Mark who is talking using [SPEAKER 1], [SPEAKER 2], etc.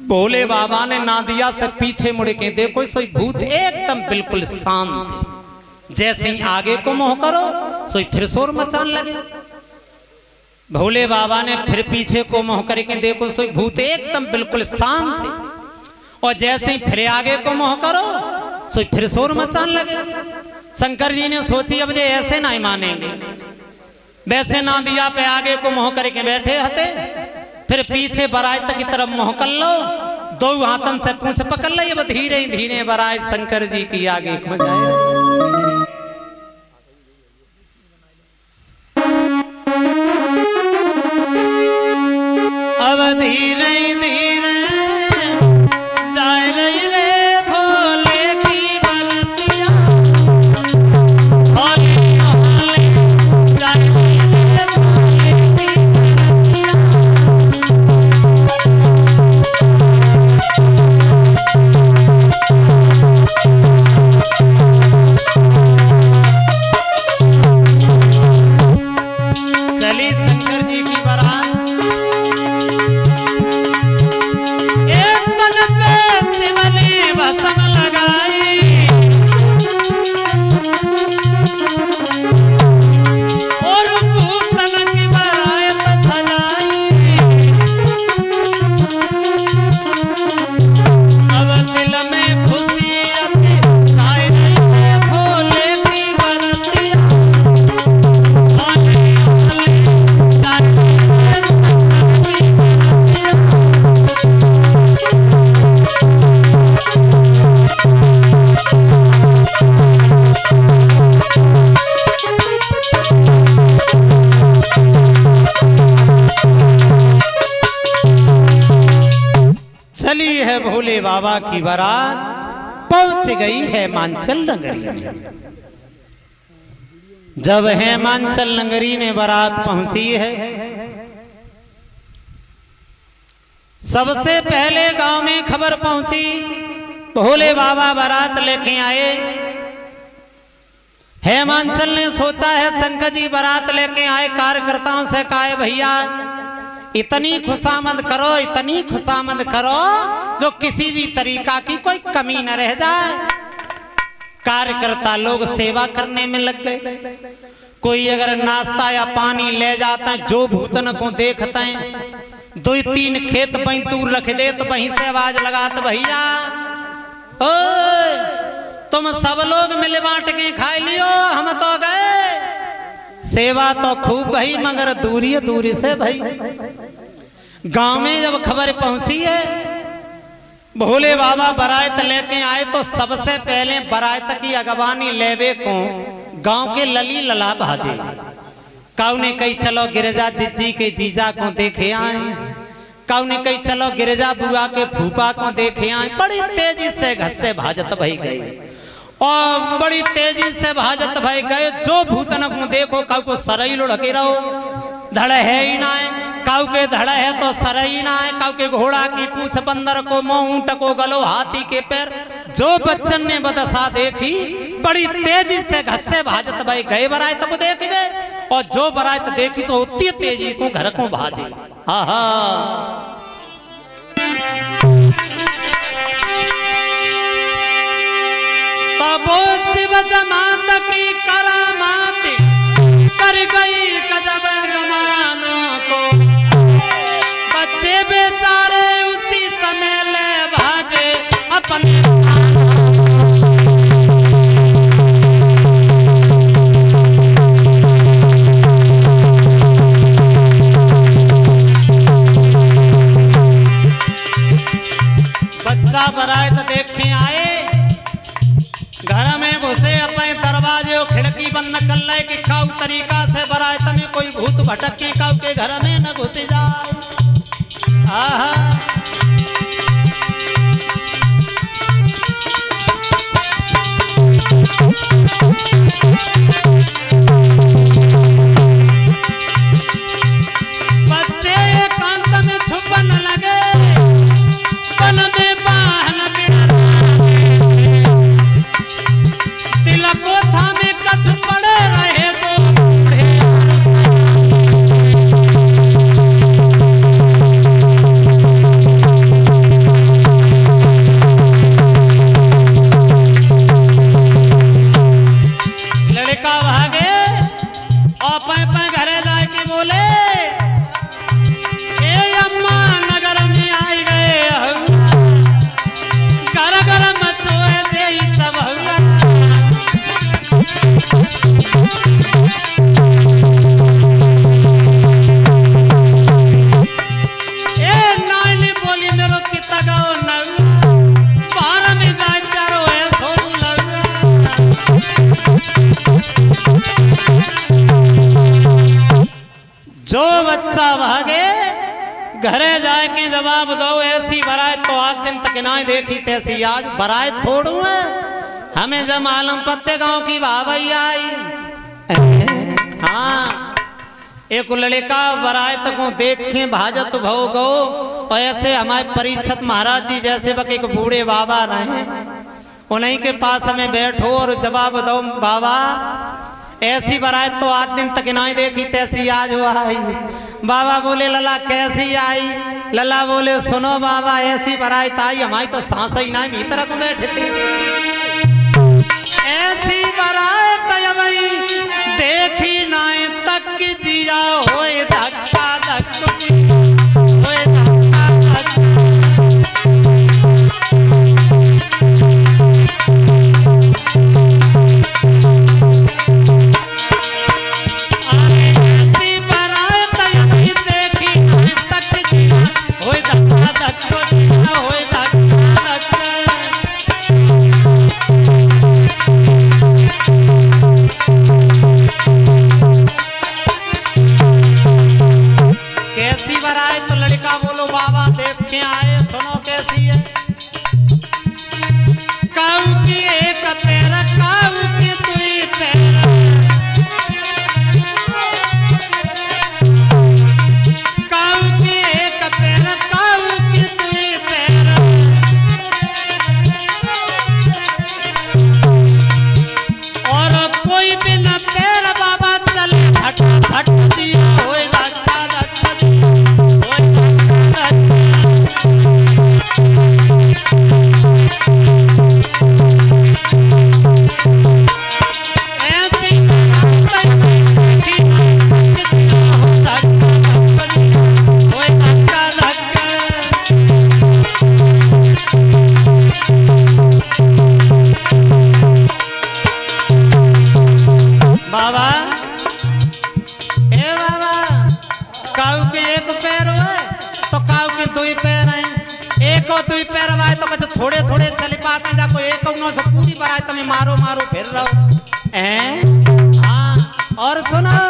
[SPEAKER 1] भोले बाबा ने नादिया से पीछे मुड़ के देखो सोई भूत एकदम बिल्कुल शांत जैसे ही आगे को मोह करो, सोई फिर शोर मचान लगे। भोले बाबा ने फिर पीछे को मोह करके देखो, सोई भूत एकदम बिल्कुल शांत और जैसे ही फिर आगे को मोह करो, सोई फिर शोर मचान लगे। शंकर जी ने सोची, अब जे ऐसे नहीं मानेंगे। वैसे ना दिया पे आगे को मोह करके बैठे हते। फिर पीछे बरायत की तरफ़ मोह कर लो। दो हाथन से पूछ पकड़ लो अब धीरे धीरे बराय शंकर जी की आगे। को जाए बाबा की बारात पहुँच गई है मांचल नगरी में। जब है मांचल नगरी में बारात पहुँची है, सबसे पहले गाँव में खबर पहुँची, भोले बाबा बारात लेके आए। हेमांचल ने सोचा है, शंकर जी बारात लेके आए, कार्यकर्ताओं से कहा भैया इतनी खुशामद करो, इतनी खुशामद करो, जो किसी भी तरीका की कोई कमी न रह जाए। कार्यकर्ता लोग सेवा करने में लग गए। कोई अगर नाश्ता या पानी ले जाता है, जो भूतन को देखते हैं, दो तीन खेत वहीं दूर रख दे तो वहीं से आवाज़ लगात भैया तुम सब लोग मिल बांट के खा लियो, हम तो गए। सेवा तो खूब भई, मगर दूरी दूरी से भई। गाँव में जब खबर पहुँची है, भोले बाबा बरायत लेके आए तो सबसे पहले बरायत की अगवानी लेवे को गाँव के लली लला भाजे। काऊ ने कही, चलो गिरजा जिज्जी के जीजा को देखे आए। काऊ ने कही, चलो गिरजा बुआ के फूफा को देखे आए। बड़ी तेज़ी से घर से भाजत भई गई। और बड़ी तेज़ी से भाजत भई गए। जो भूतन को देखो, काऊ को सरई लुढ़के रहो। धड़ है ही ना है काऊ के धड़ है तो सरई ना है काऊ के घोड़ा की पूछ बंदर को मुँह ऊँट को, गलो हाथी के पैर। जो बच्चन ने बदशा देखी, बड़ी तेज़ी से घसे भाजत भाई गए। बराय तब देख गए और जो बरायत देखी तो उतनी तेज़ी को घर को भाजे। आहा। तबो शिव जमात की करामात कर गई दरवाजे खिड़की बंद कर ले कि खाऊ तरीका से बराए, तमें कोई भूत भटके काउ के घर में न घुस जाए। आहा। जो बच्चा भागे, घरे जाए के जवाब दो, ऐसी बराय तो आज दिन तक ना देखी तैसी आज बराय थोड़ू है। हमें जब मालूम पत्ते गाँव की भाभई आई। हाँ एक लड़का बरायत को देखे, भाजत भव गो, और ऐसे हमारे परीक्षित महाराज जी जैसे बक एक बूढ़े बाबा रहे। उन्हीं के पास हमें बैठो और जवाब दो, बाबा ऐसी बरात तो आज दिन तक नहीं देखी, तैसी आज हुआ आई। बाबा बोले, लला, कैसी आई? लला बोले, सुनो बाबा, ऐसी बरात आई, हमारी तो सांस ही ना भीतर को बैठे थे। ऐसी बरात देखी ना तक जिया होए, धक्का, धक्को। थोड़े थोड़े चले पाते जाको एक उन्हों से पूरी बराए तमे मारो मारो फिर रहो। हैं हाँ और सुनो।